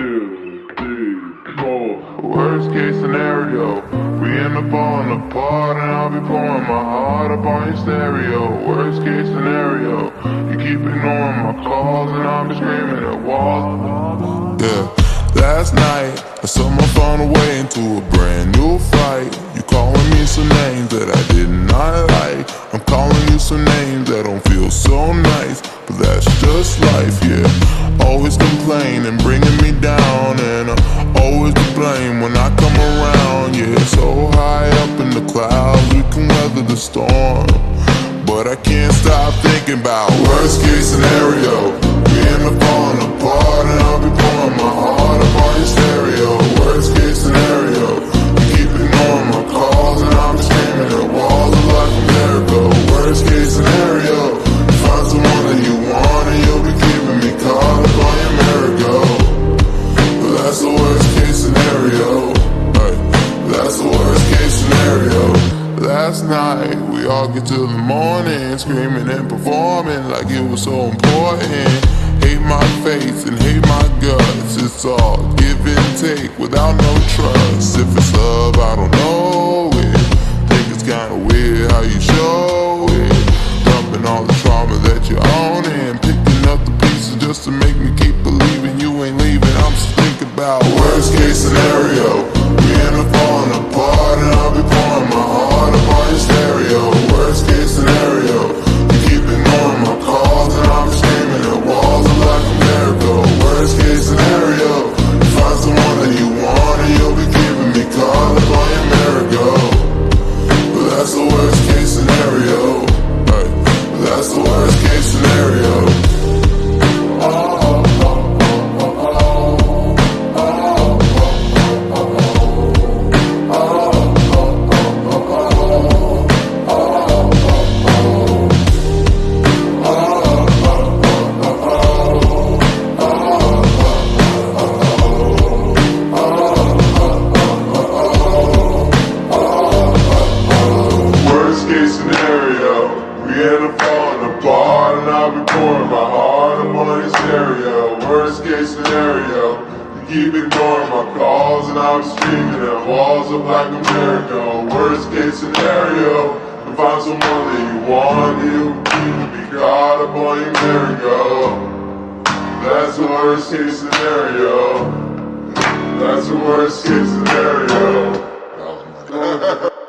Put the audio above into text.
two, three, four. Worst case scenario, we end up falling apart and I'll be pouring my heart up on your stereo. Worst case scenario, you keep ignoring my calls and I'll be screaming at walls. Yeah. Last night, I set my phone away into a brand new fight. You calling me some names that I did not like. I'm calling you some names that don't feel so nice, but that's just life, yeah. Always complaining, bringing me down And I'm always to blame when I come around Yeah, so high up in the clouds we can weather the storm But I can't stop thinking about worst case scenario. We end up last night We all get till the morning Screaming and performing like it was so important. Hate my face and hate my guts It's all give and take without no trust. If it's love, I don't know it. Think it's kinda weird how you show it. Dumping all the trauma that you own and Picking up the pieces just to make me keep believing you ain't leaving. I'm just thinking about worst case scenario was the pouring my heart up on your stereo. Worst case scenario, you keep ignoring my calls and I'm screaming at walls of like a miracle. Worst case scenario, to find someone that you want, you keep be caught up on your merry-go. That's the worst case scenario. That's the worst case scenario.